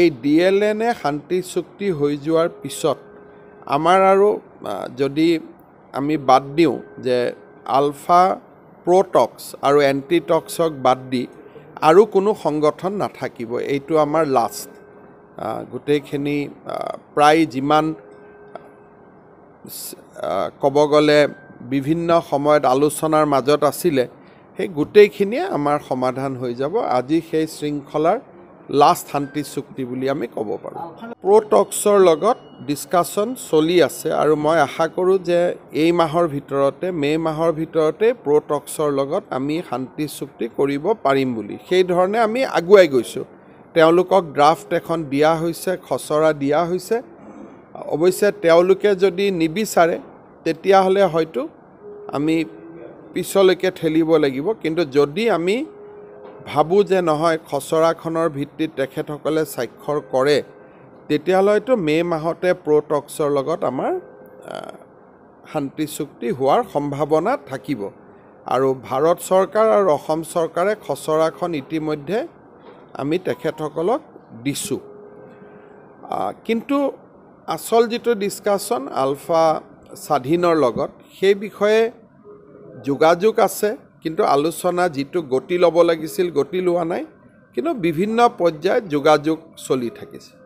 এই D L এনে শান্তি চুক্তি হৈ যোৱাৰ পিছত আমাৰ আৰু যদি আমি বাদ দিওঁ যে আলফা প্ৰ'টক্স আৰু এণ্টিটক্সক বাদ দি আৰু কোনো সংগঠন নাথাকিব এইটো আমাৰ লাষ্ট। গোটেইখিনি প্ৰায় যিমান ক'ব গ'লে বিভিন্ন সময়ত আলোচনাৰ মাজত আছিলে সেই গোটেইখিনিয়ে আমাৰ সমাধান হৈ যাব। আজি সেই শৃংখলাৰ লাষ্ট শান্তি চুক্তি বুলি আমি ক'ব পাৰোঁ। প্ৰ'টক্সৰ লগত ডিছকাশ্যন চলি আছে আৰু মই আশা কৰোঁ যে এই মাহৰ ভিতৰতে মে' মাহৰ ভিতৰতে প্ৰ'টক্সৰ লগত আমি শান্তি চুক্তি কৰিব পাৰিম বুলি। সেইধৰণে আমি আগুৱাই গৈছোঁ। তেওঁলোকক ড্ৰাফ্ট এখন দিয়া হৈছে খচৰা দিয়া হৈছে। অৱশ্যে তেওঁলোকে যদি নিবিচাৰে তেতিয়াহ'লে হয়তো আমি পিছলৈকে ঠেলিব লাগিব। কিন্তু যদি আমি ভাবোঁ যে নহয় খচৰাখনৰ ভিত্তিত তেখেতসকলে স্বাক্ষৰ কৰে। তেতিয়াহ'লে হয়তো মে' মাহতে প্ৰ'টক্সৰ লগত আমাৰ শান্তি চুক্তি হোৱাৰ সম্ভাৱনা থাকিব। আৰু ভাৰত চৰকাৰ আৰু অসম চৰকাৰে খচৰাখন ইতিমধ্যে আমি তেখেতসকলক দিছোঁ। কিন্তু আচল যিটো ডিছকাশ্যন আলফা স্বাধীনৰ লগত সেই বিষয়ে যোগাযোগ আছে। কিন্তু আলোচনা যিটো গতি ল'ব লাগিছিল গতি লোৱা নাই কিন্তু বিভিন্ন পৰ্যায়ত যোগাযোগ চলি থাকিছে